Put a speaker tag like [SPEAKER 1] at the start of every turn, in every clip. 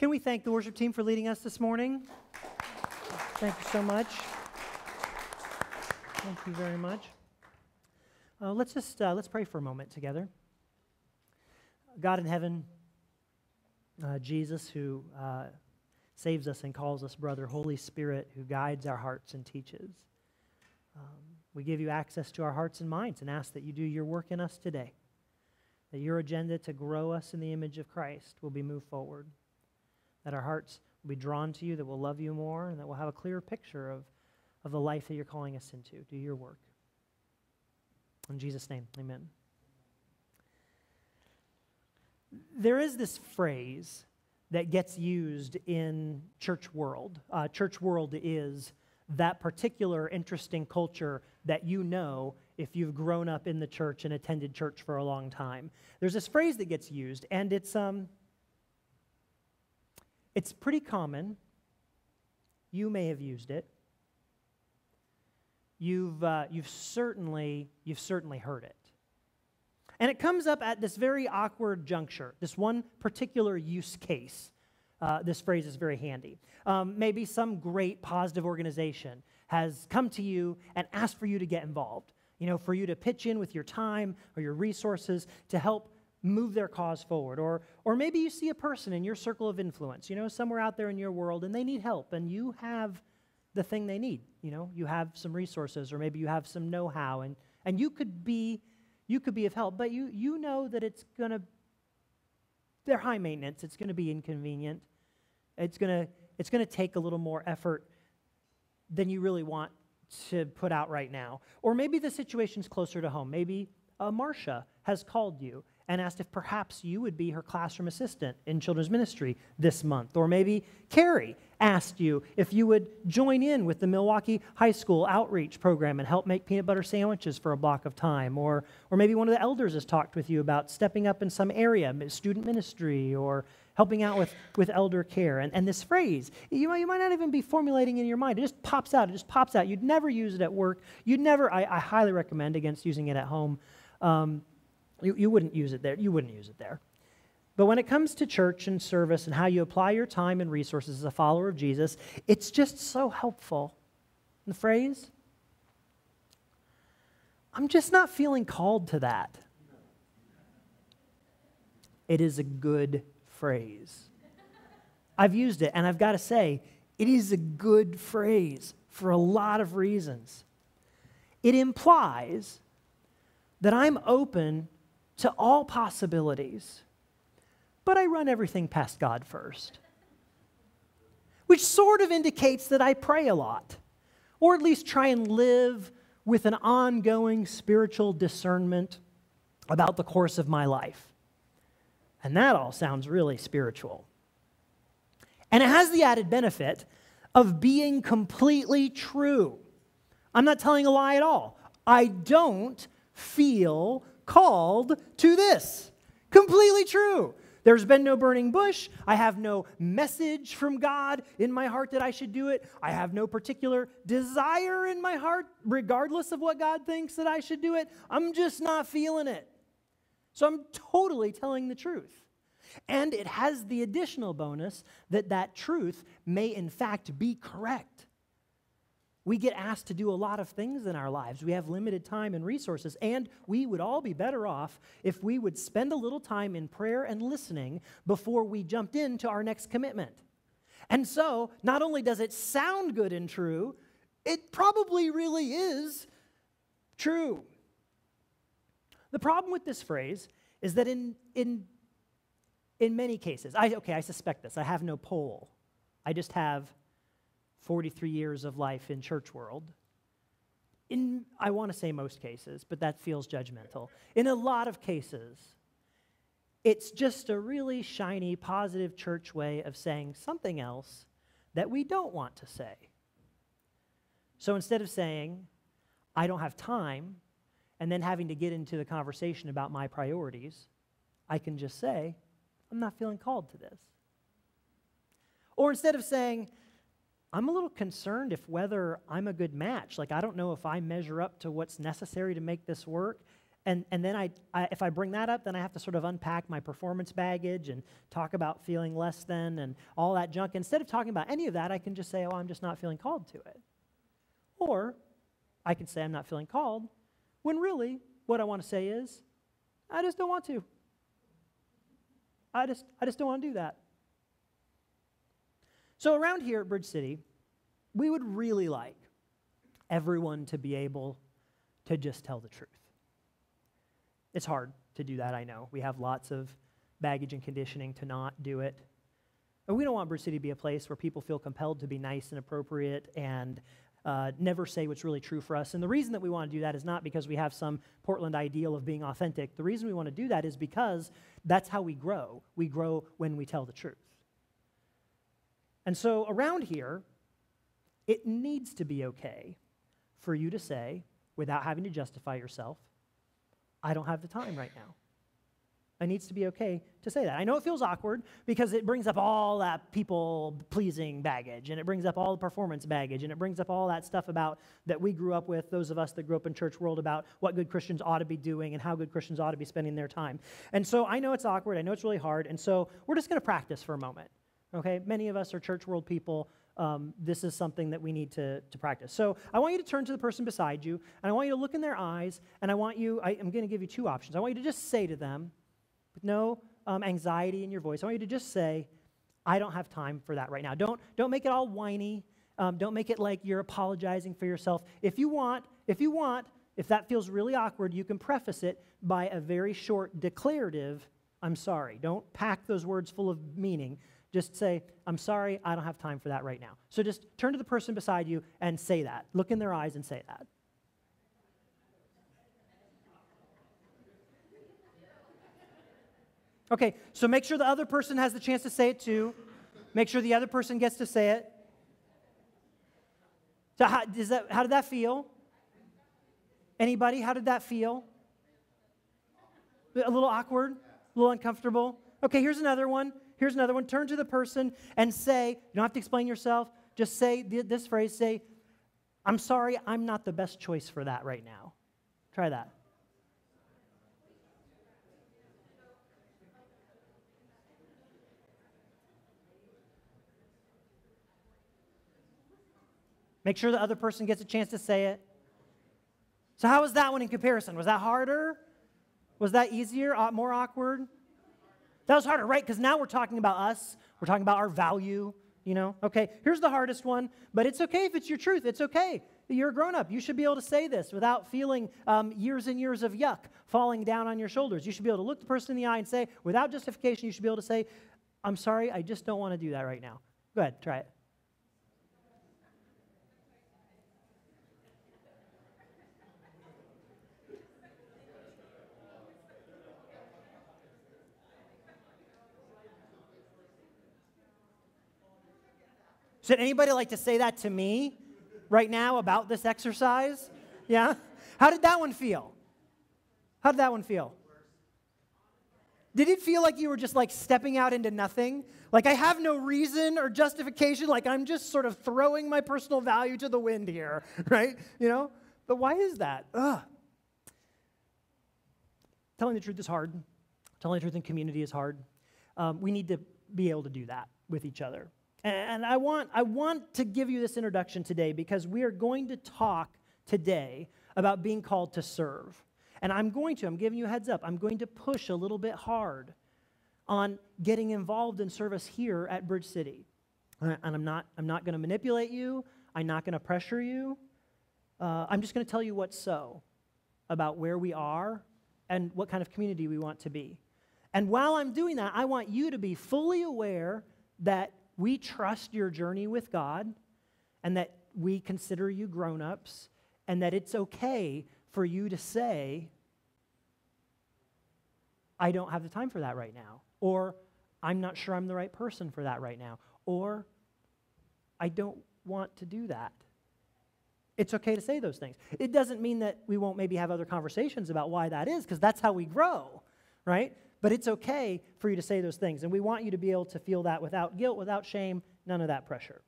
[SPEAKER 1] Can we thank the worship team for leading us this morning? Thank you so much. Thank you very much. Uh, let's just uh, let's pray for a moment together. God in heaven, uh, Jesus, who uh, saves us and calls us brother, Holy Spirit, who guides our hearts and teaches. Um, we give you access to our hearts and minds and ask that you do your work in us today, that your agenda to grow us in the image of Christ will be moved forward, that our hearts will be drawn to you, that we'll love you more, and that we'll have a clearer picture of, of the life that you're calling us into. Do your work. In Jesus' name, amen. There is this phrase that gets used in church world. Uh, church world is that particular interesting culture that you know if you've grown up in the church and attended church for a long time. There's this phrase that gets used, and it's um, it's pretty common. You may have used it. You've uh, you've certainly you've certainly heard it. And it comes up at this very awkward juncture, this one particular use case. Uh, this phrase is very handy. Um, maybe some great positive organization has come to you and asked for you to get involved, you know, for you to pitch in with your time or your resources to help move their cause forward. Or, or maybe you see a person in your circle of influence, you know, somewhere out there in your world, and they need help, and you have the thing they need. You know, you have some resources, or maybe you have some know how, and, and you could be you could be of help, but you, you know that it's going to, they're high maintenance. It's going to be inconvenient. It's going to, it's going to take a little more effort than you really want to put out right now. Or maybe the situation's closer to home. Maybe uh, Marcia has called you and asked if perhaps you would be her classroom assistant in children's ministry this month. Or maybe Carrie asked you if you would join in with the Milwaukie High School outreach program and help make peanut butter sandwiches for a block of time. Or, or maybe one of the elders has talked with you about stepping up in some area, student ministry, or helping out with, with elder care. And, and this phrase, you might, you might not even be formulating in your mind. It just pops out. It just pops out. You'd never use it at work. You'd never, I, I highly recommend against using it at home. Um, you, you wouldn't use it there. You wouldn't use it there. But when it comes to church and service and how you apply your time and resources as a follower of Jesus, it's just so helpful. And the phrase, I'm just not feeling called to that. It is a good phrase. I've used it, and I've got to say, it is a good phrase for a lot of reasons. It implies that I'm open to all possibilities, but I run everything past God first. Which sort of indicates that I pray a lot, or at least try and live with an ongoing spiritual discernment about the course of my life. And that all sounds really spiritual. And it has the added benefit of being completely true. I'm not telling a lie at all. I don't feel called to this. Completely true. There's been no burning bush. I have no message from God in my heart that I should do it. I have no particular desire in my heart, regardless of what God thinks that I should do it. I'm just not feeling it. So I'm totally telling the truth. And it has the additional bonus that that truth may, in fact, be correct. We get asked to do a lot of things in our lives. We have limited time and resources, and we would all be better off if we would spend a little time in prayer and listening before we jumped into our next commitment. And so, not only does it sound good and true, it probably really is true. The problem with this phrase is that in, in, in many cases, I, okay, I suspect this. I have no poll. I just have 43 years of life in church world. In, I want to say most cases, but that feels judgmental. In a lot of cases, it's just a really shiny, positive church way of saying something else that we don't want to say. So instead of saying, I don't have time, and then having to get into the conversation about my priorities, I can just say, I'm not feeling called to this. Or instead of saying, I'm a little concerned if whether I'm a good match. Like, I don't know if I measure up to what's necessary to make this work. And, and then I, I, if I bring that up, then I have to sort of unpack my performance baggage and talk about feeling less than and all that junk. Instead of talking about any of that, I can just say, oh, I'm just not feeling called to it. Or I can say I'm not feeling called when really what I want to say is, I just don't want to. I just, I just don't want to do that. So, around here at Bridge City, we would really like everyone to be able to just tell the truth. It's hard to do that, I know. We have lots of baggage and conditioning to not do it. But we don't want Bridge City to be a place where people feel compelled to be nice and appropriate and uh, never say what's really true for us. And the reason that we want to do that is not because we have some Portland ideal of being authentic. The reason we want to do that is because that's how we grow. We grow when we tell the truth. And so around here, it needs to be okay for you to say, without having to justify yourself, I don't have the time right now. It needs to be okay to say that. I know it feels awkward because it brings up all that people pleasing baggage and it brings up all the performance baggage and it brings up all that stuff about that we grew up with, those of us that grew up in church world, about what good Christians ought to be doing and how good Christians ought to be spending their time. And so I know it's awkward. I know it's really hard. And so we're just going to practice for a moment. Okay? Many of us are church world people. Um, this is something that we need to, to practice. So I want you to turn to the person beside you, and I want you to look in their eyes, and I want you, I, I'm going to give you two options. I want you to just say to them, with no um, anxiety in your voice, I want you to just say, I don't have time for that right now. Don't, don't make it all whiny. Um, don't make it like you're apologizing for yourself. If you want, if you want, if that feels really awkward, you can preface it by a very short declarative, I'm sorry. Don't pack those words full of meaning. Just say, I'm sorry, I don't have time for that right now. So just turn to the person beside you and say that. Look in their eyes and say that. Okay, so make sure the other person has the chance to say it too. Make sure the other person gets to say it. So how, that, how did that feel? Anybody, how did that feel? A little awkward? A little uncomfortable? Okay, here's another one. Here's another one. Turn to the person and say, you don't have to explain yourself. Just say this phrase say, I'm sorry, I'm not the best choice for that right now. Try that. Make sure the other person gets a chance to say it. So, how was that one in comparison? Was that harder? Was that easier? More awkward? That was harder, right? Because now we're talking about us. We're talking about our value, you know? Okay, here's the hardest one, but it's okay if it's your truth. It's okay. You're a grown up. You should be able to say this without feeling um, years and years of yuck falling down on your shoulders. You should be able to look the person in the eye and say, without justification, you should be able to say, I'm sorry, I just don't want to do that right now. Go ahead, try it. Should anybody like to say that to me right now about this exercise? Yeah? How did that one feel? How did that one feel? Did it feel like you were just like stepping out into nothing? Like I have no reason or justification, like I'm just sort of throwing my personal value to the wind here, right? You know? But why is that? Ugh. Telling the truth is hard. Telling the truth in community is hard. Um, we need to be able to do that with each other. And I want, I want to give you this introduction today because we are going to talk today about being called to serve. And I'm going to, I'm giving you a heads up, I'm going to push a little bit hard on getting involved in service here at Bridge City. And I'm not, I'm not going to manipulate you, I'm not going to pressure you. Uh, I'm just going to tell you what's so about where we are and what kind of community we want to be. And while I'm doing that, I want you to be fully aware that we trust your journey with God and that we consider you grown ups and that it's okay for you to say, I don't have the time for that right now, or I'm not sure I'm the right person for that right now, or I don't want to do that. It's okay to say those things. It doesn't mean that we won't maybe have other conversations about why that is, because that's how we grow, right? But it's okay for you to say those things. And we want you to be able to feel that without guilt, without shame, none of that pressure.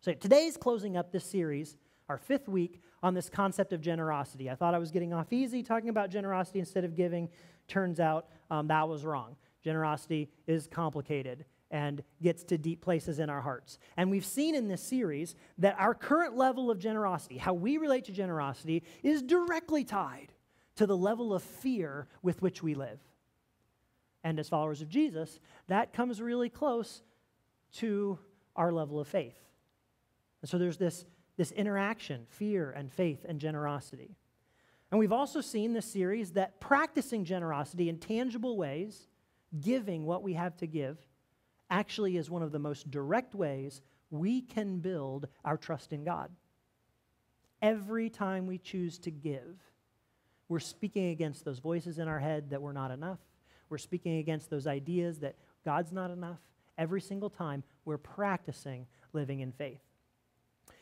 [SPEAKER 1] So today's closing up this series, our fifth week on this concept of generosity. I thought I was getting off easy talking about generosity instead of giving. Turns out um, that was wrong. Generosity is complicated and gets to deep places in our hearts. And we've seen in this series that our current level of generosity, how we relate to generosity, is directly tied to the level of fear with which we live. And as followers of Jesus, that comes really close to our level of faith. And so there's this, this interaction fear and faith and generosity. And we've also seen this series that practicing generosity in tangible ways, giving what we have to give, actually is one of the most direct ways we can build our trust in God. Every time we choose to give, we're speaking against those voices in our head that we're not enough. We're speaking against those ideas that God's not enough. Every single time, we're practicing living in faith.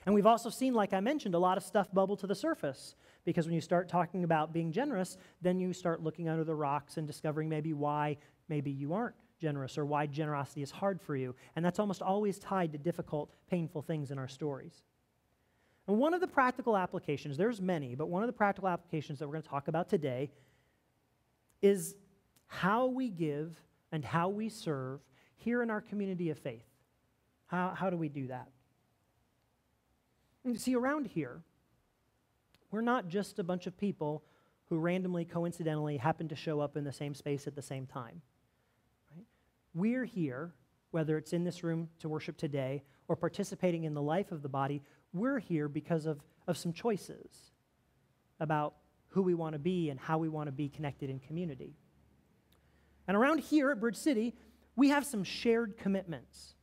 [SPEAKER 1] And we've also seen, like I mentioned, a lot of stuff bubble to the surface. Because when you start talking about being generous, then you start looking under the rocks and discovering maybe why maybe you aren't generous or why generosity is hard for you. And that's almost always tied to difficult, painful things in our stories. And one of the practical applications, there's many, but one of the practical applications that we're going to talk about today is how we give and how we serve here in our community of faith. How, how do we do that? And see, around here, we're not just a bunch of people who randomly, coincidentally happen to show up in the same space at the same time. Right? We're here, whether it's in this room to worship today or participating in the life of the body, we're here because of, of some choices about who we want to be and how we want to be connected in community. And around here at Bridge City, we have some shared commitments.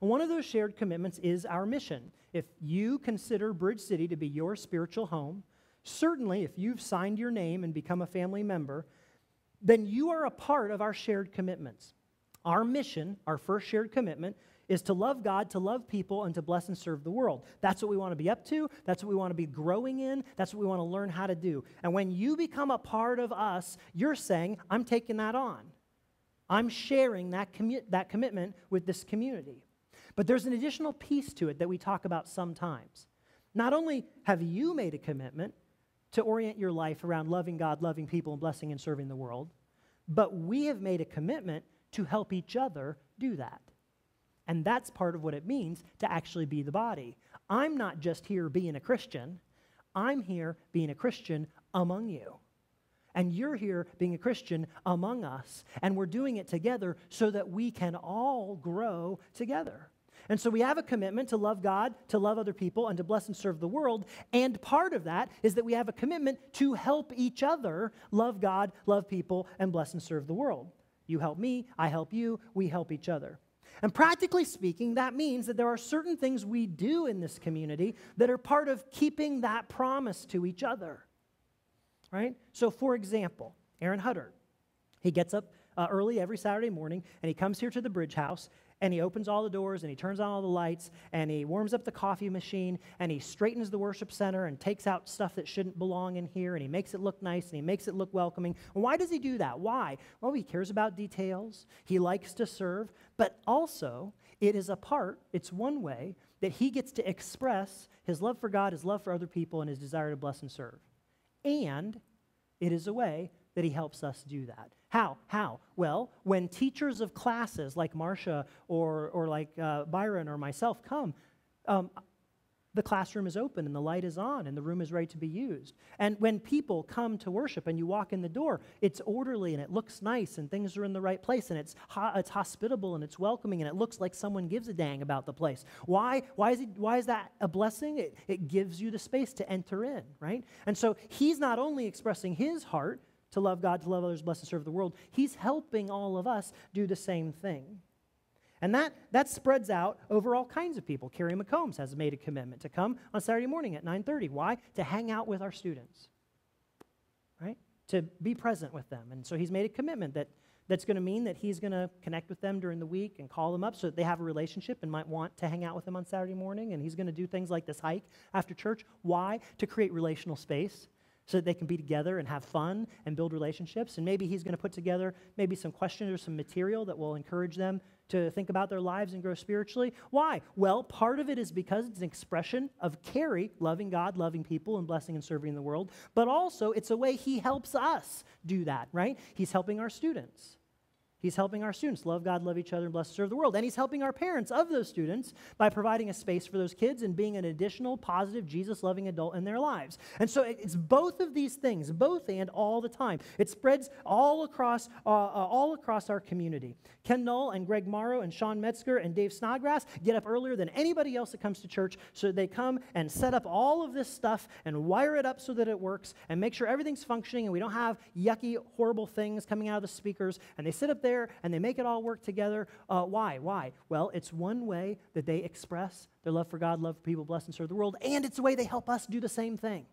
[SPEAKER 1] And one of those shared commitments is our mission. If you consider Bridge City to be your spiritual home, certainly if you've signed your name and become a family member, then you are a part of our shared commitments. Our mission, our first shared commitment, is to love God, to love people, and to bless and serve the world. That's what we want to be up to. That's what we want to be growing in. That's what we want to learn how to do. And when you become a part of us, you're saying, I'm taking that on. I'm sharing that, commu- that commitment with this community. But there's an additional piece to it that we talk about sometimes. Not only have you made a commitment to orient your life around loving God, loving people, and blessing and serving the world, but we have made a commitment to help each other do that. And that's part of what it means to actually be the body. I'm not just here being a Christian, I'm here being a Christian among you. And you're here being a Christian among us. And we're doing it together so that we can all grow together. And so we have a commitment to love God, to love other people, and to bless and serve the world. And part of that is that we have a commitment to help each other love God, love people, and bless and serve the world. You help me, I help you, we help each other. And practically speaking, that means that there are certain things we do in this community that are part of keeping that promise to each other. Right? So, for example, Aaron Hutter, he gets up uh, early every Saturday morning and he comes here to the Bridge House and he opens all the doors and he turns on all the lights and he warms up the coffee machine and he straightens the worship center and takes out stuff that shouldn't belong in here and he makes it look nice and he makes it look welcoming. Why does he do that? Why? Well, he cares about details, he likes to serve, but also it is a part, it's one way that he gets to express his love for God, his love for other people, and his desire to bless and serve. And it is a way that he helps us do that. How? How? Well, when teachers of classes like Marcia or, or like uh, Byron or myself come, um, the classroom is open and the light is on and the room is ready to be used. And when people come to worship and you walk in the door, it's orderly and it looks nice and things are in the right place and it's, ho- it's hospitable and it's welcoming and it looks like someone gives a dang about the place. Why, why, is, he, why is that a blessing? It, it gives you the space to enter in, right? And so he's not only expressing his heart, to love God, to love others, bless and serve the world. He's helping all of us do the same thing. And that, that spreads out over all kinds of people. Carrie McCombs has made a commitment to come on Saturday morning at 9.30. Why? To hang out with our students, right? To be present with them. And so he's made a commitment that that's going to mean that he's going to connect with them during the week and call them up so that they have a relationship and might want to hang out with them on Saturday morning. And he's going to do things like this hike after church. Why? To create relational space so that they can be together and have fun and build relationships. And maybe he's going to put together maybe some questions or some material that will encourage them to think about their lives and grow spiritually. Why? Well, part of it is because it's an expression of Carrie loving God, loving people, and blessing and serving the world. But also, it's a way he helps us do that, right? He's helping our students. He's helping our students love God, love each other, and bless serve the world. And he's helping our parents of those students by providing a space for those kids and being an additional positive, Jesus loving adult in their lives. And so it's both of these things, both and all the time. It spreads all across, uh, uh, all across our community. Ken Knoll and Greg Morrow and Sean Metzger and Dave Snodgrass get up earlier than anybody else that comes to church so they come and set up all of this stuff and wire it up so that it works and make sure everything's functioning and we don't have yucky, horrible things coming out of the speakers. And they sit up there there and they make it all work together. Uh, why? Why? Well, it's one way that they express their love for God, love for people, bless and serve the world, and it's a way they help us do the same thing,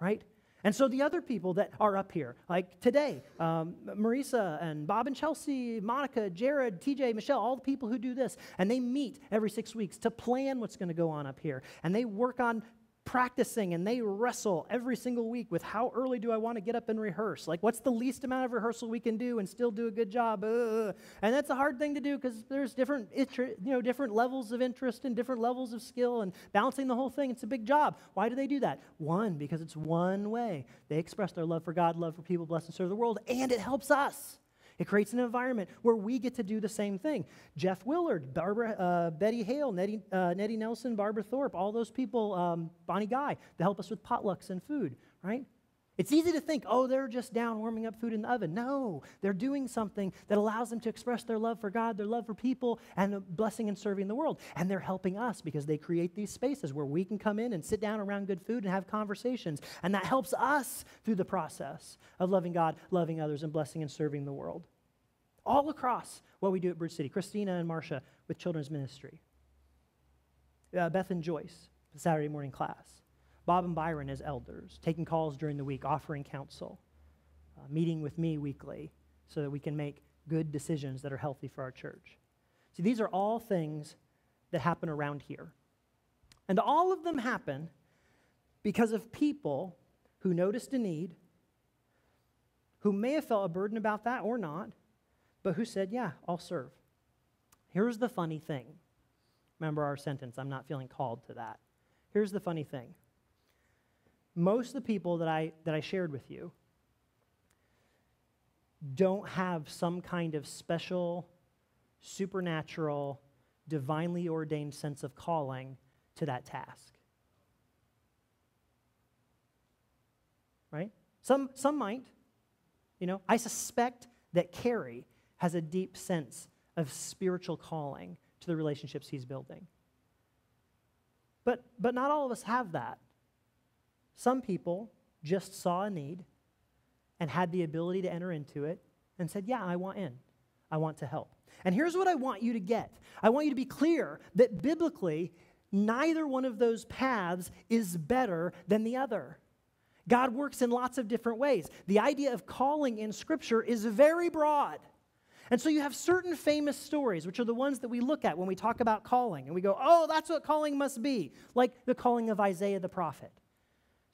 [SPEAKER 1] right? And so the other people that are up here, like today, um, Marisa and Bob and Chelsea, Monica, Jared, TJ, Michelle, all the people who do this, and they meet every six weeks to plan what's going to go on up here. And they work on practicing and they wrestle every single week with how early do I want to get up and rehearse? Like, what's the least amount of rehearsal we can do and still do a good job? Uh, and that's a hard thing to do because there's different, you know, different levels of interest and different levels of skill and balancing the whole thing. It's a big job. Why do they do that? One, because it's one way they express their love for God, love for people, bless and serve the world, and it helps us. It creates an environment where we get to do the same thing. Jeff Willard, Barbara, uh, Betty Hale, Nettie, uh, Nettie, Nelson, Barbara Thorpe, all those people, um, Bonnie Guy, to help us with potlucks and food, right? It's easy to think, oh, they're just down warming up food in the oven. No, they're doing something that allows them to express their love for God, their love for people, and blessing and serving the world. And they're helping us because they create these spaces where we can come in and sit down around good food and have conversations. And that helps us through the process of loving God, loving others, and blessing and serving the world. All across what we do at Bridge City. Christina and Marcia with children's ministry. Uh, Beth and Joyce, Saturday morning class. Bob and Byron as elders, taking calls during the week, offering counsel, uh, meeting with me weekly so that we can make good decisions that are healthy for our church. See, these are all things that happen around here. And all of them happen because of people who noticed a need, who may have felt a burden about that or not, but who said, Yeah, I'll serve. Here's the funny thing. Remember our sentence, I'm not feeling called to that. Here's the funny thing most of the people that I, that I shared with you don't have some kind of special, supernatural, divinely ordained sense of calling to that task. Right? Some, some might. You know, I suspect that Carrie has a deep sense of spiritual calling to the relationships he's building. But, but not all of us have that. Some people just saw a need and had the ability to enter into it and said, Yeah, I want in. I want to help. And here's what I want you to get I want you to be clear that biblically, neither one of those paths is better than the other. God works in lots of different ways. The idea of calling in Scripture is very broad. And so you have certain famous stories, which are the ones that we look at when we talk about calling. And we go, oh, that's what calling must be, like the calling of Isaiah the prophet.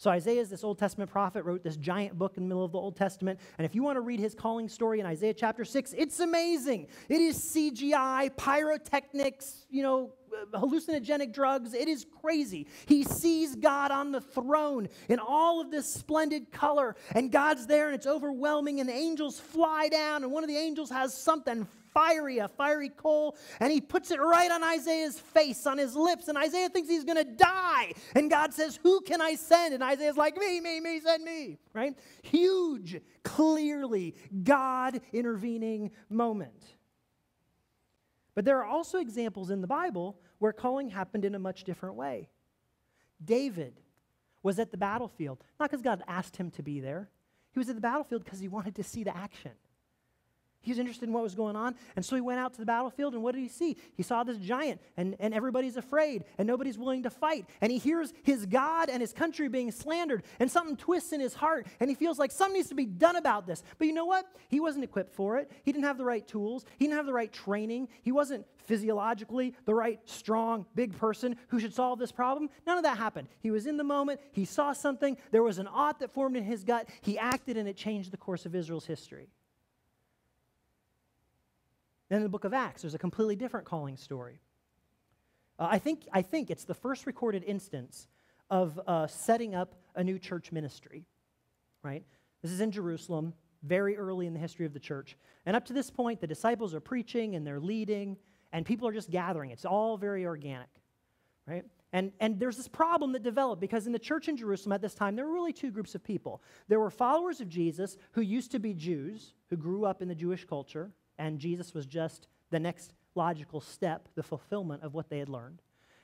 [SPEAKER 1] So Isaiah is this Old Testament prophet, wrote this giant book in the middle of the Old Testament. And if you want to read his calling story in Isaiah chapter 6, it's amazing. It is CGI, pyrotechnics, you know, uh, hallucinogenic drugs. It is crazy. He sees God on the throne in all of this splendid color, and God's there, and it's overwhelming, and the angels fly down, and one of the angels has something fiery, a fiery coal, and he puts it right on Isaiah's face, on his lips, and Isaiah thinks he's going to die. And God says, Who can I send? And Isaiah's like, Me, me, me, send me, right? Huge, clearly God intervening moment. But there are also examples in the Bible where calling happened in a much different way. David was at the battlefield, not because God asked him to be there, he was at the battlefield because he wanted to see the action. He was interested in what was going on. And so he went out to the battlefield, and what did he see? He saw this giant, and, and everybody's afraid, and nobody's willing to fight. And he hears his God and his country being slandered, and something twists in his heart, and he feels like something needs to be done about this. But you know what? He wasn't equipped for it. He didn't have the right tools, he didn't have the right training, he wasn't physiologically the right, strong, big person who should solve this problem. None of that happened. He was in the moment, he saw something, there was an ought that formed in his gut, he acted, and it changed the course of Israel's history. Then in the book of Acts, there's a completely different calling story. Uh, I, think, I think it's the first recorded instance of uh, setting up a new church ministry, right? This is in Jerusalem, very early in the history of the church. And up to this point, the disciples are preaching and they're leading, and people are just gathering. It's all very organic, right? And, and there's this problem that developed because in the church in Jerusalem at this time, there were really two groups of people. There were followers of Jesus who used to be Jews, who grew up in the Jewish culture, and Jesus was just the next logical step, the fulfillment of what they had learned.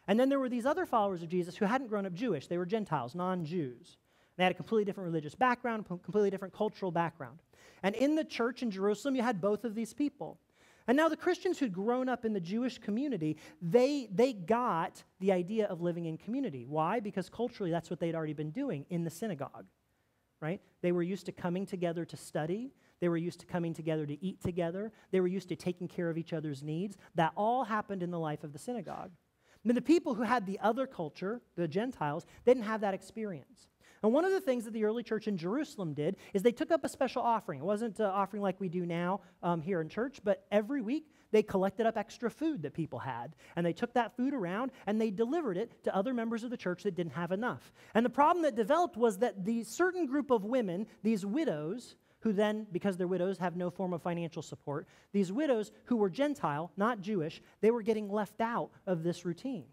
[SPEAKER 1] And then there were these other followers of Jesus who hadn't grown up Jewish. They were Gentiles, non Jews. They had a completely different religious background, completely different cultural background. And in the church in Jerusalem, you had both of these people. And now the Christians who'd grown up in the Jewish community, they, they got the idea of living in community. Why? Because culturally, that's what they'd already been doing in the synagogue, right? They were used to coming together to study. They were used to coming together to eat together. They were used to taking care of each other's needs. That all happened in the life of the synagogue. But the people who had the other culture, the Gentiles, didn't have that experience. And one of the things that the early church in Jerusalem did is they took up a special offering. It wasn't an offering like we do now um, here in church, but every week they collected up extra food that people had. And they took that food around and they delivered it to other members of the church that didn't have enough. And the problem that developed was that the certain group of women, these widows, who then, because they're widows, have no form of financial support. These widows, who were Gentile, not Jewish, they were getting left out of this routine.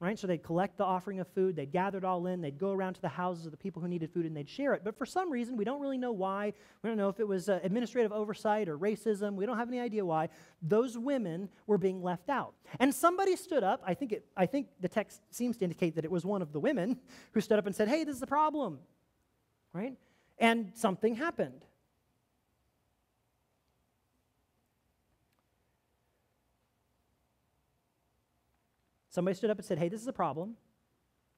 [SPEAKER 1] Right? So they'd collect the offering of food, they'd gather it all in, they'd go around to the houses of the people who needed food and they'd share it. But for some reason, we don't really know why. We don't know if it was uh, administrative oversight or racism. We don't have any idea why. Those women were being left out. And somebody stood up. I think, it, I think the text seems to indicate that it was one of the women who stood up and said, Hey, this is a problem. Right? And something happened. Somebody stood up and said, Hey, this is a problem.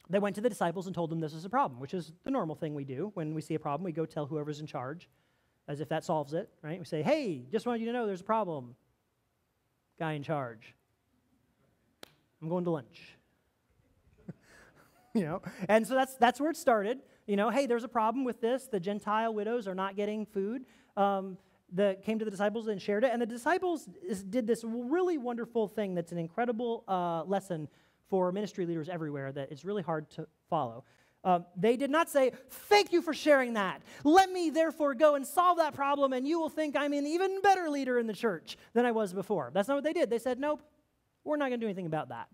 [SPEAKER 1] They went to the disciples and told them this is a problem, which is the normal thing we do. When we see a problem, we go tell whoever's in charge, as if that solves it, right? We say, Hey, just wanted you to know there's a problem. Guy in charge. I'm going to lunch. you know? And so that's, that's where it started. You know, hey, there's a problem with this. The Gentile widows are not getting food. Um, the, came to the disciples and shared it. And the disciples is, did this really wonderful thing that's an incredible uh, lesson for ministry leaders everywhere that is really hard to follow. Um, they did not say, Thank you for sharing that. Let me therefore go and solve that problem, and you will think I'm an even better leader in the church than I was before. That's not what they did. They said, Nope, we're not going to do anything about that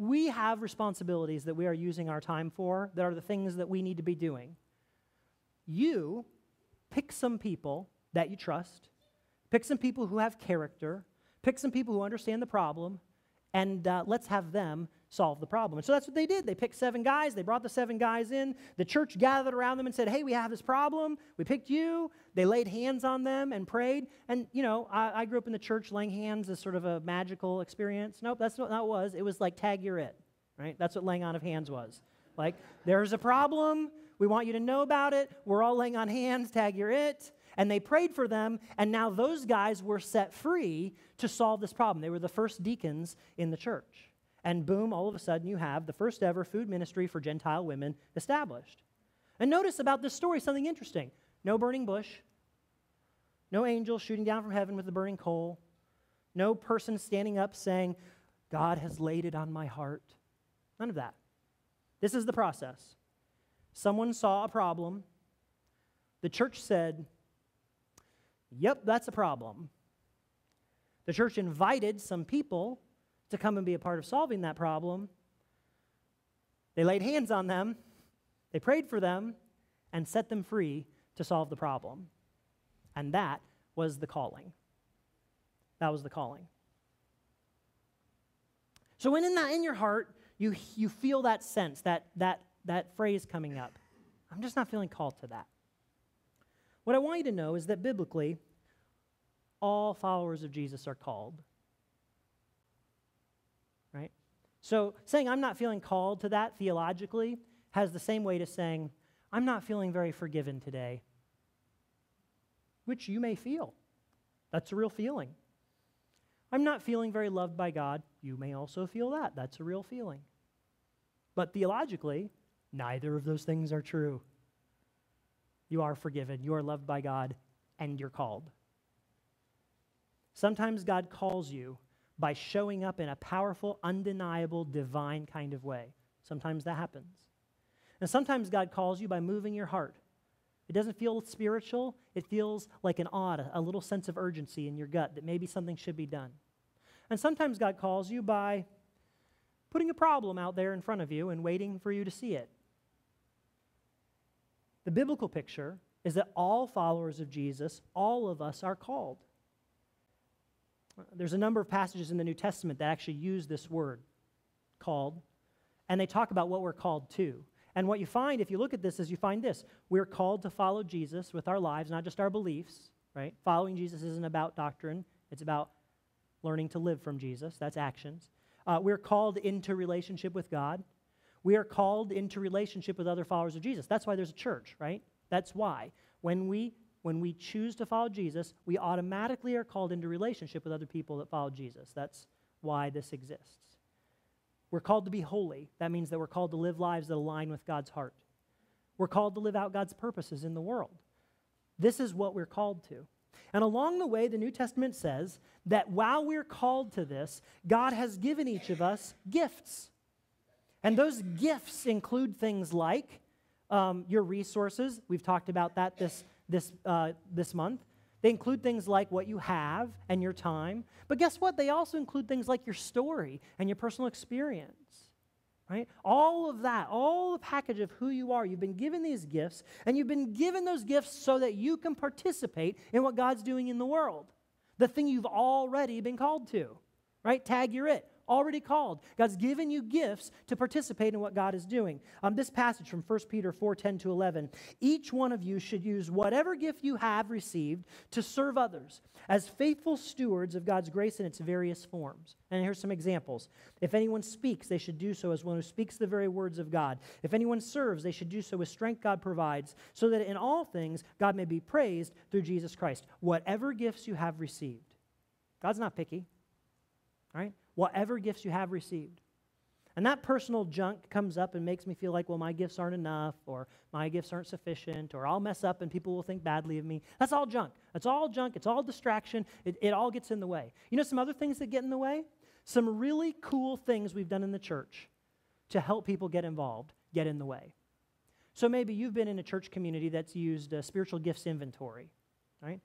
[SPEAKER 1] we have responsibilities that we are using our time for that are the things that we need to be doing. You pick some people that you trust, pick some people who have character, pick some people who understand the problem, and uh, let's have them solve the problem. And so that's what they did. They picked seven guys, they brought the seven guys in. The church gathered around them and said, Hey, we have this problem. We picked you. They laid hands on them and prayed. And, you know, I, I grew up in the church, laying hands is sort of a magical experience. Nope, that's not what that was. It was like, tag, you're it, right? That's what laying on of hands was. Like, there's a problem. We want you to know about it. We're all laying on hands, tag, you're it. And they prayed for them, and now those guys were set free to solve this problem. They were the first deacons in the church. And boom, all of a sudden you have the first ever food ministry for Gentile women established. And notice about this story something interesting no burning bush, no angel shooting down from heaven with a burning coal, no person standing up saying, God has laid it on my heart. None of that. This is the process. Someone saw a problem. The church said, Yep, that's a problem. The church invited some people to come and be a part of solving that problem. They laid hands on them, they prayed for them, and set them free to solve the problem. And that was the calling. That was the calling. So when in that in your heart, you, you feel that sense, that, that, that phrase coming up, I'm just not feeling called to that. What I want you to know is that biblically, all followers of Jesus are called. Right? So saying I'm not feeling called to that theologically has the same weight as saying I'm not feeling very forgiven today, which you may feel. That's a real feeling. I'm not feeling very loved by God. You may also feel that. That's a real feeling. But theologically, neither of those things are true. You are forgiven, you are loved by God, and you're called. Sometimes God calls you by showing up in a powerful, undeniable, divine kind of way. Sometimes that happens. And sometimes God calls you by moving your heart. It doesn't feel spiritual, it feels like an odd, a little sense of urgency in your gut that maybe something should be done. And sometimes God calls you by putting a problem out there in front of you and waiting for you to see it. The biblical picture is that all followers of Jesus, all of us, are called. There's a number of passages in the New Testament that actually use this word, called, and they talk about what we're called to. And what you find, if you look at this, is you find this we're called to follow Jesus with our lives, not just our beliefs, right? Following Jesus isn't about doctrine, it's about learning to live from Jesus. That's actions. Uh, we're called into relationship with God. We are called into relationship with other followers of Jesus. That's why there's a church, right? That's why. When we when we choose to follow Jesus, we automatically are called into relationship with other people that follow Jesus. That's why this exists. We're called to be holy. That means that we're called to live lives that align with God's heart. We're called to live out God's purposes in the world. This is what we're called to. And along the way, the New Testament says that while we're called to this, God has given each of us gifts. And those gifts include things like um, your resources. We've talked about that this, this, uh, this month. They include things like what you have and your time. But guess what? They also include things like your story and your personal experience. Right? All of that, all the package of who you are, you've been given these gifts, and you've been given those gifts so that you can participate in what God's doing in the world. The thing you've already been called to. Right? Tag, you're it already called. God's given you gifts to participate in what God is doing. Um, this passage from 1 Peter 4 10 to 11 each one of you should use whatever gift you have received to serve others as faithful stewards of God's grace in its various forms. And here's some examples. If anyone speaks, they should do so as one who speaks the very words of God. If anyone serves, they should do so with strength God provides, so that in all things God may be praised through Jesus Christ. Whatever gifts you have received. God's not picky, right? Whatever gifts you have received. And that personal junk comes up and makes me feel like, well, my gifts aren't enough, or my gifts aren't sufficient, or I'll mess up and people will think badly of me. That's all junk. That's all junk. It's all distraction. It, it all gets in the way. You know some other things that get in the way? Some really cool things we've done in the church to help people get involved get in the way. So maybe you've been in a church community that's used a spiritual gifts inventory, right?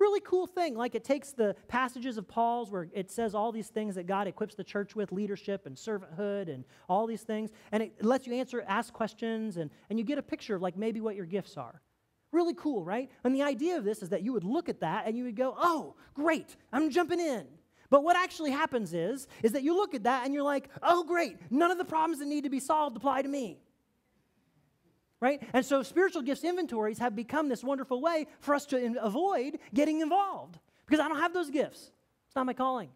[SPEAKER 1] Really cool thing. Like it takes the passages of Paul's where it says all these things that God equips the church with leadership and servanthood and all these things. And it lets you answer, ask questions, and, and you get a picture of like maybe what your gifts are. Really cool, right? And the idea of this is that you would look at that and you would go, oh, great, I'm jumping in. But what actually happens is, is that you look at that and you're like, oh, great, none of the problems that need to be solved apply to me right? And so spiritual gifts inventories have become this wonderful way for us to avoid getting involved because I don't have those gifts. It's not my calling.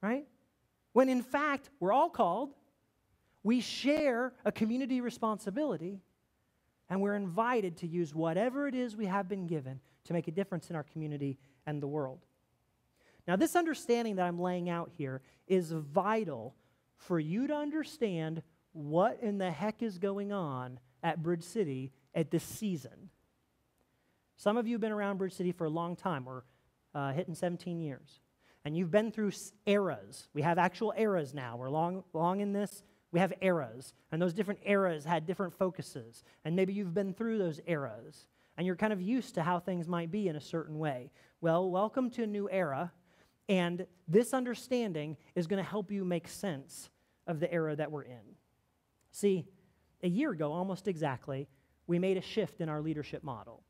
[SPEAKER 1] Right? When in fact, we're all called, we share a community responsibility, and we're invited to use whatever it is we have been given to make a difference in our community and the world. Now, this understanding that I'm laying out here is vital for you to understand what in the heck is going on at Bridge City at this season. Some of you have been around Bridge City for a long time. We're uh, hitting 17 years. And you've been through eras. We have actual eras now. We're long, long in this. We have eras. And those different eras had different focuses. And maybe you've been through those eras. And you're kind of used to how things might be in a certain way. Well, welcome to a new era. And this understanding is going to help you make sense of the era that we're in. See, a year ago, almost exactly, we made a shift in our leadership model.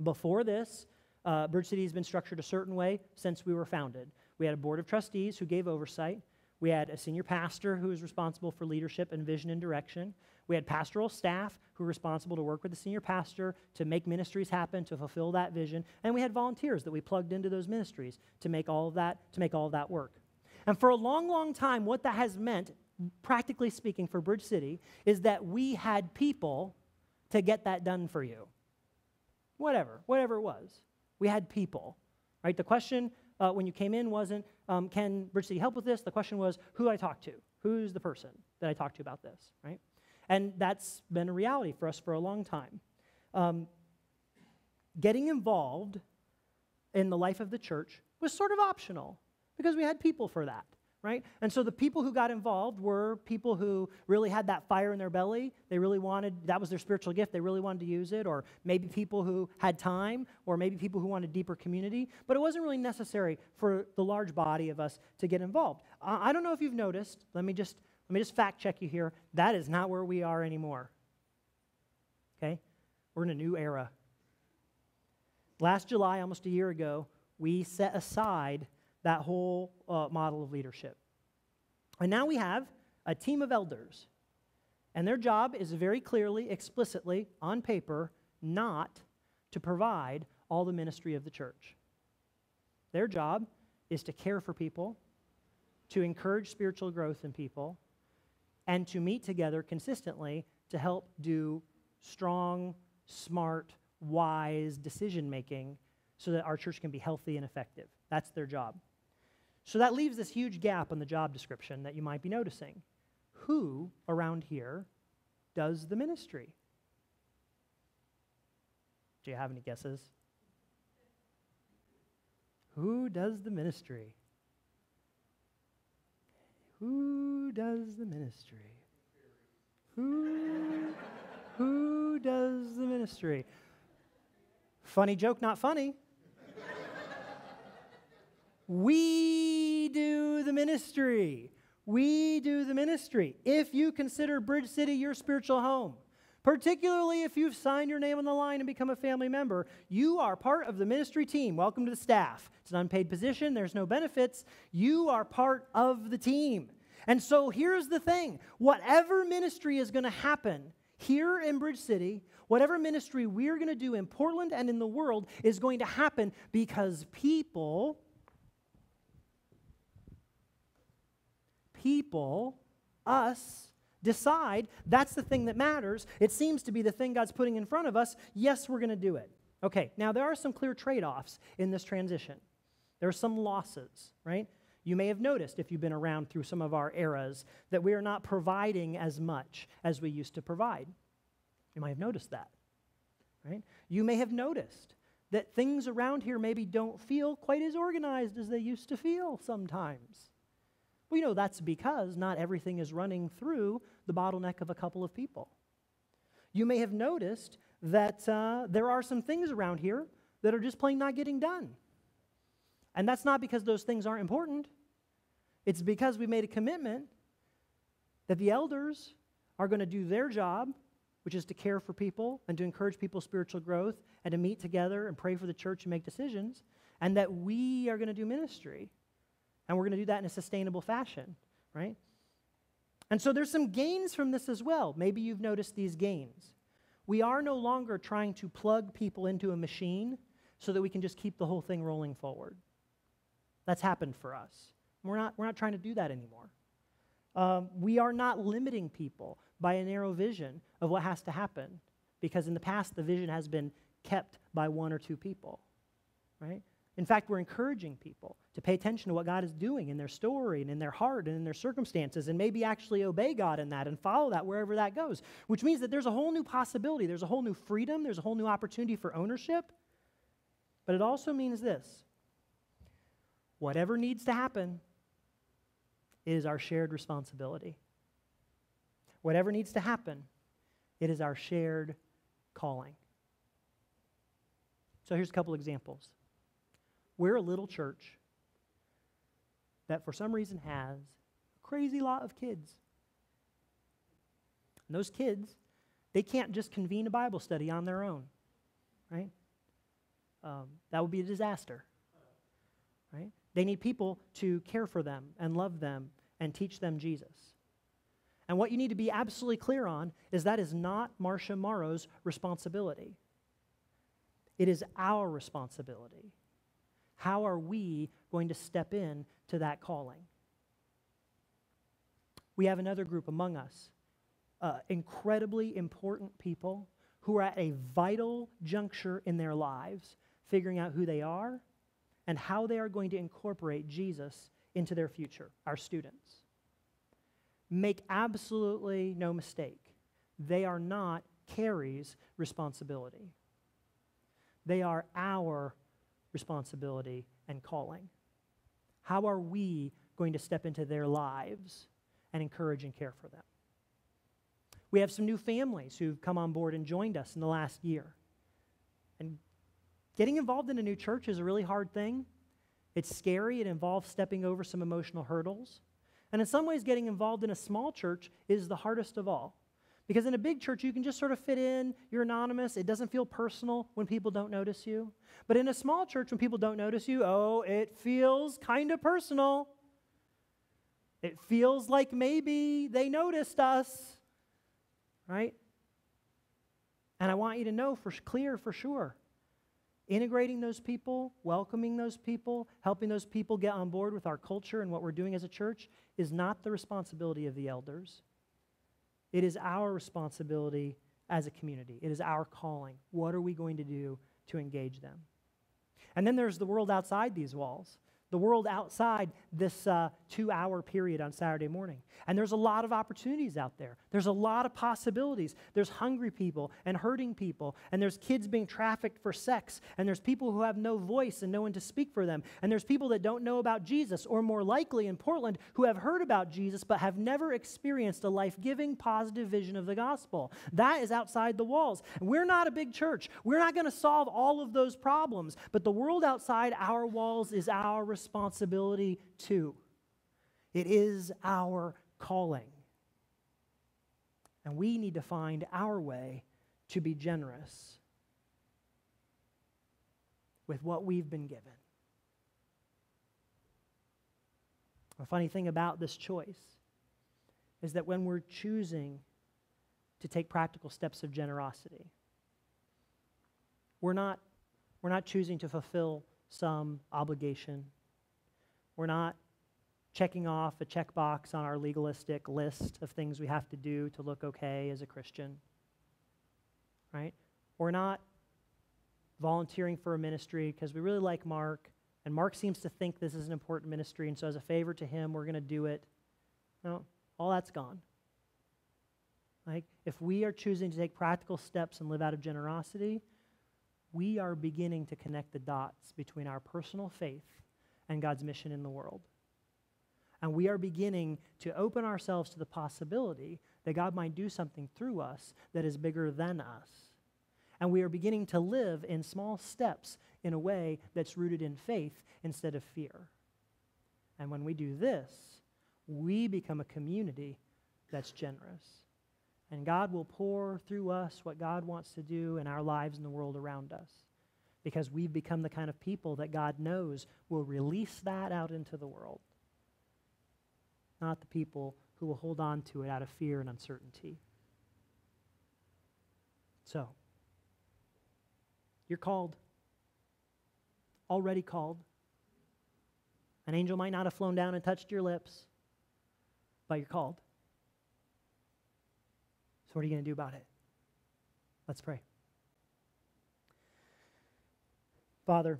[SPEAKER 1] Before this, uh, Bridge City has been structured a certain way since we were founded. We had a board of trustees who gave oversight. We had a senior pastor who was responsible for leadership and vision and direction. We had pastoral staff who were responsible to work with the senior pastor to make ministries happen, to fulfill that vision. And we had volunteers that we plugged into those ministries to make all of that, to make all of that work. And for a long, long time, what that has meant, practically speaking, for Bridge City, is that we had people to get that done for you. Whatever, whatever it was. We had people. Right? The question uh, when you came in wasn't, um, can Bridge City help with this? The question was, who I talk to? Who's the person that I talk to about this? Right? And that's been a reality for us for a long time. Um, getting involved in the life of the church was sort of optional because we had people for that right? And so the people who got involved were people who really had that fire in their belly. They really wanted, that was their spiritual gift. They really wanted to use it. Or maybe people who had time, or maybe people who wanted deeper community. But it wasn't really necessary for the large body of us to get involved. I don't know if you've noticed, let me just, let me just fact check you here. That is not where we are anymore. Okay? We're in a new era. Last July, almost a year ago, we set aside that whole uh, model of leadership. And now we have a team of elders, and their job is very clearly, explicitly, on paper, not to provide all the ministry of the church. Their job is to care for people, to encourage spiritual growth in people, and to meet together consistently to help do strong, smart, wise decision making so that our church can be healthy and effective. That's their job. So that leaves this huge gap in the job description that you might be noticing. Who around here does the ministry? Do you have any guesses? Who does the ministry? Who does the ministry? Who, who does the ministry? Funny joke, not funny. We do the ministry. We do the ministry. If you consider Bridge City your spiritual home, particularly if you've signed your name on the line and become a family member, you are part of the ministry team. Welcome to the staff. It's an unpaid position, there's no benefits. You are part of the team. And so here's the thing whatever ministry is going to happen here in Bridge City, whatever ministry we're going to do in Portland and in the world is going to happen because people people, us, decide that's the thing that matters. It seems to be the thing God's putting in front of us. Yes, we're going to do it. Okay, now there are some clear trade offs in this transition. There are some losses, right? You may have noticed if you've been around through some of our eras that we are not providing as much as we used to provide. You might have noticed that, right? You may have noticed that things around here maybe don't feel quite as organized as they used to feel sometimes. We know that's because not everything is running through the bottleneck of a couple of people. You may have noticed that uh, there are some things around here that are just plain not getting done. And that's not because those things aren't important, it's because we made a commitment that the elders are going to do their job, which is to care for people and to encourage people's spiritual growth and to meet together and pray for the church and make decisions, and that we are going to do ministry. And we're going to do that in a sustainable fashion, right? And so there's some gains from this as well. Maybe you've noticed these gains. We are no longer trying to plug people into a machine so that we can just keep the whole thing rolling forward. That's happened for us. We're not, we're not trying to do that anymore. Um, we are not limiting people by a narrow vision of what has to happen because in the past the vision has been kept by one or two people, right? In fact, we're encouraging people to pay attention to what God is doing in their story and in their heart and in their circumstances and maybe actually obey God in that and follow that wherever that goes, which means that there's a whole new possibility, there's a whole new freedom, there's a whole new opportunity for ownership. But it also means this whatever needs to happen is our shared responsibility. Whatever needs to happen, it is our shared calling. So here's a couple examples. We're a little church that for some reason has a crazy lot of kids. And those kids, they can't just convene a Bible study on their own, right? Um, that would be a disaster, right? They need people to care for them and love them and teach them Jesus. And what you need to be absolutely clear on is that is not Marcia Morrow's responsibility. It is our responsibility. How are we going to step in to that calling? We have another group among us, uh, incredibly important people who are at a vital juncture in their lives, figuring out who they are and how they are going to incorporate Jesus into their future, our students. Make absolutely no mistake, they are not Carrie's responsibility. They are our responsibility and calling. How are we going to step into their lives and encourage and care for them? We have some new families who've come on board and joined us in the last year. And getting involved in a new church is a really hard thing. It's scary, it involves stepping over some emotional hurdles. And in some ways, getting involved in a small church is the hardest of all. Because in a big church, you can just sort of fit in, you're anonymous, it doesn't feel personal when people don't notice you. But in a small church, when people don't notice you, oh, it feels kind of personal. It feels like maybe they noticed us, right? And I want you to know for clear for sure. Integrating those people, welcoming those people, helping those people get on board with our culture and what we're doing as a church is not the responsibility of the elders. It is our responsibility as a community. It is our calling. What are we going to do to engage them? And then there's the world outside these walls the world outside this uh, two hour period on Saturday morning. And there's a lot of opportunities out there. There's a lot of possibilities. There's hungry people and hurting people, and there's kids being trafficked for sex, and there's people who have no voice and no one to speak for them, and there's people that don't know about Jesus, or more likely in Portland, who have heard about Jesus but have never experienced a life giving, positive vision of the gospel. That is outside the walls. We're not a big church. We're not going to solve all of those problems, but the world outside our walls is our responsibility too. It is our calling. And we need to find our way to be generous with what we've been given. A funny thing about this choice is that when we're choosing to take practical steps of generosity, we're not, we're not choosing to fulfill some obligation we're not checking off a checkbox on our legalistic list of things we have to do to look okay as a Christian. Right? We're not volunteering for a ministry because we really like Marc, and Marc seems to think this is an important ministry, and so as a favor to him, we're going to do it. No, all that's gone. Like, if we are choosing to take practical steps and live out of generosity, we are beginning to connect the dots between our personal faith and God's mission in the world. And we are beginning to open ourselves to the possibility that God might do something through us that is bigger than us. And we are beginning to live in small steps in a way that's rooted in faith instead of fear. And when we do this, we become a community that's generous. And God will pour through us what God wants to do in our lives and the world around us because we've become the kind of people that God knows will release that out into the world, not the people who will hold on to it out of fear and uncertainty. So, you're called, already called. An angel might not have flown down and touched your lips, but you're called. So, what are you going to do about it? Let's pray. Father,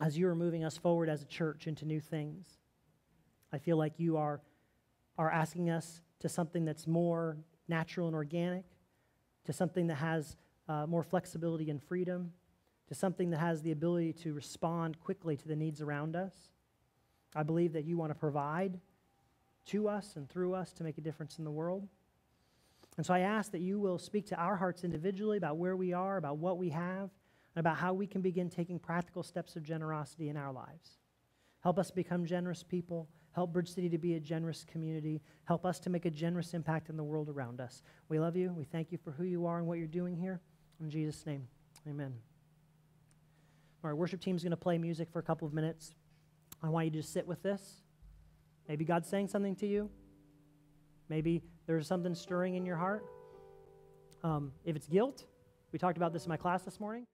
[SPEAKER 1] as you are moving us forward as a church into new things, I feel like you are, are asking us to something that's more natural and organic, to something that has uh, more flexibility and freedom, to something that has the ability to respond quickly to the needs around us. I believe that you want to provide to us and through us to make a difference in the world. And so I ask that you will speak to our hearts individually about where we are, about what we have, and about how we can begin taking practical steps of generosity in our lives. Help us become generous people. Help Bridge City to be a generous community. Help us to make a generous impact in the world around us. We love you. We thank you for who you are and what you're doing here. In Jesus' name, amen. Our worship team is going to play music for a couple of minutes. I want you to just sit with this. Maybe God's saying something to you. Maybe there's something stirring in your heart. Um, if it's guilt, we talked about this in my class this morning.